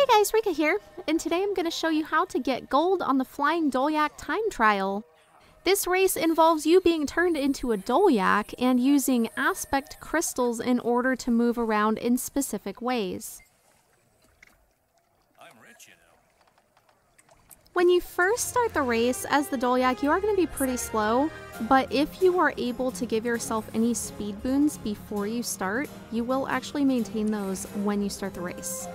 Hey guys, Rikka here, and today I'm going to show you how to get gold on the Flying Dolyak time trial. This race involves you being turned into a Dolyak and using aspect crystals in order to move around in specific ways. When you first start the race as the Dolyak, you are going to be pretty slow, but if you are able to give yourself any speed boons before you start, you will actually maintain those when you start the race.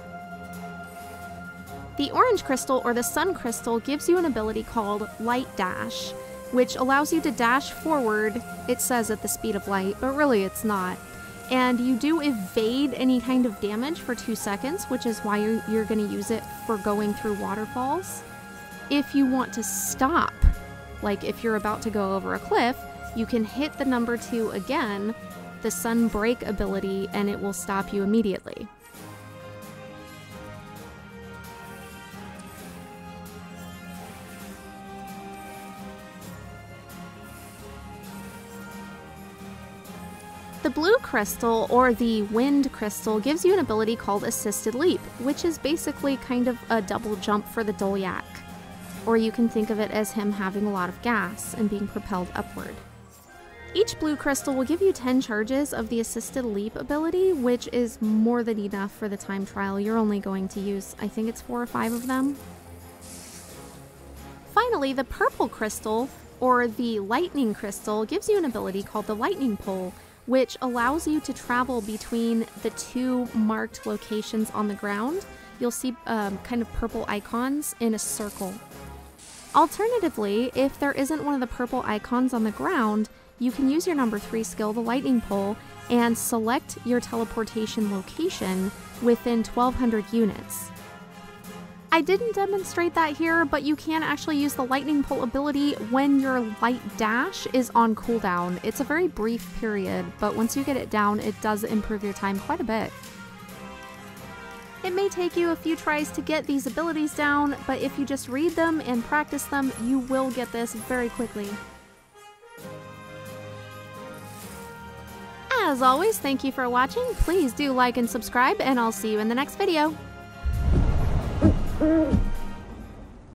The orange crystal or the sun crystal gives you an ability called Light Dash, which allows you to dash forward, it says at the speed of light, but really it's not. And you do evade any kind of damage for two seconds, which is why you're, you're going to use it for going through waterfalls. If you want to stop, like if you're about to go over a cliff, you can hit the number two again, the sun break ability, and it will stop you immediately. The blue crystal, or the wind crystal, gives you an ability called Assisted Leap, which is basically kind of a double jump for the Dolyak. Or you can think of it as him having a lot of gas and being propelled upward. Each blue crystal will give you 10 charges of the Assisted Leap ability, which is more than enough for the time trial. You're only going to use, I think it's four or five of them. Finally, the purple crystal, or the lightning crystal, gives you an ability called the Lightning Pull, which allows you to travel between the two marked locations on the ground. You'll see um, kind of purple icons in a circle. Alternatively, if there isn't one of the purple icons on the ground, you can use your number 3 skill, the lightning pull, and select your teleportation location within 1200 units. I didn't demonstrate that here, but you can actually use the lightning pull ability when your light dash is on cooldown. It's a very brief period, but once you get it down, it does improve your time quite a bit. It may take you a few tries to get these abilities down, but if you just read them and practice them, you will get this very quickly. As always, thank you for watching. Please do like and subscribe, and I'll see you in the next video. Mm.